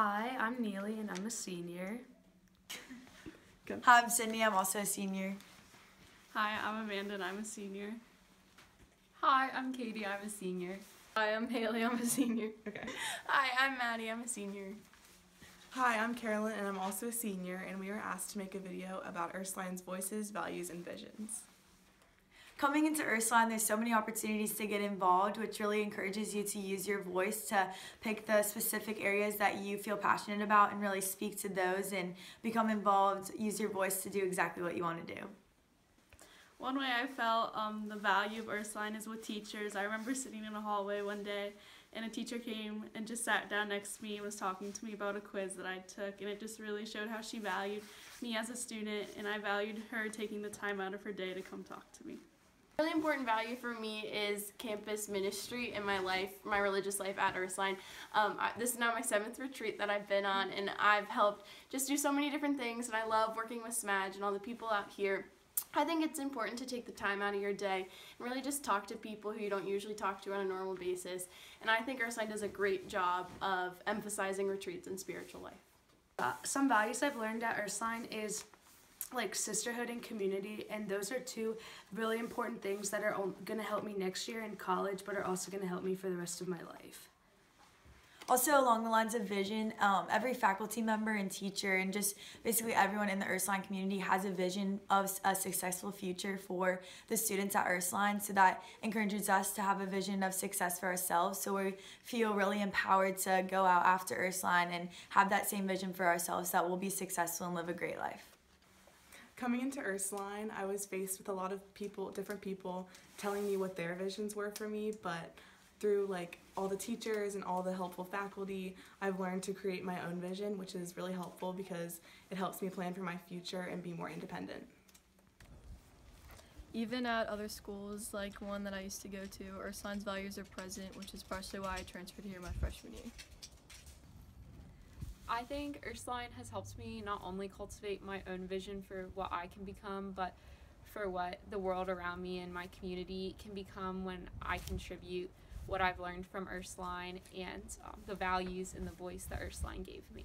Hi, I'm Neely and I'm a senior. Hi, I'm Sydney. I'm also a senior. Hi, I'm Amanda and I'm a senior. Hi, I'm Katie. I'm a senior. Hi, I'm Haley. I'm a senior. Okay. Hi, I'm Maddie. I'm a senior. Hi, I'm Carolyn and I'm also a senior and we were asked to make a video about Ursuline's voices, values, and visions. Coming into Ursuline, there's so many opportunities to get involved, which really encourages you to use your voice to pick the specific areas that you feel passionate about and really speak to those and become involved, use your voice to do exactly what you want to do. One way I felt um, the value of Ursuline is with teachers. I remember sitting in a hallway one day and a teacher came and just sat down next to me and was talking to me about a quiz that I took and it just really showed how she valued me as a student and I valued her taking the time out of her day to come talk to me. Really important value for me is campus ministry in my life, my religious life at Ursuline. Um, this is now my seventh retreat that I've been on, and I've helped just do so many different things, and I love working with Smudge and all the people out here. I think it's important to take the time out of your day and really just talk to people who you don't usually talk to on a normal basis. And I think Ursuline does a great job of emphasizing retreats and spiritual life. Uh, some values I've learned at Ursuline is like sisterhood and community and those are two really important things that are going to help me next year in college but are also going to help me for the rest of my life. Also, along the lines of vision, um, every faculty member and teacher, and just basically everyone in the Ursuline community has a vision of a successful future for the students at Ursuline. So that encourages us to have a vision of success for ourselves. So we feel really empowered to go out after Ursuline and have that same vision for ourselves that we'll be successful and live a great life. Coming into Ursuline, I was faced with a lot of people, different people, telling me what their visions were for me, but through like all the teachers and all the helpful faculty, I've learned to create my own vision, which is really helpful because it helps me plan for my future and be more independent. Even at other schools, like one that I used to go to, Ursuline's values are present, which is partially why I transferred here my freshman year. I think Ursuline has helped me not only cultivate my own vision for what I can become, but for what the world around me and my community can become when I contribute what I've learned from Ursuline and um, the values and the voice that Ursuline gave me.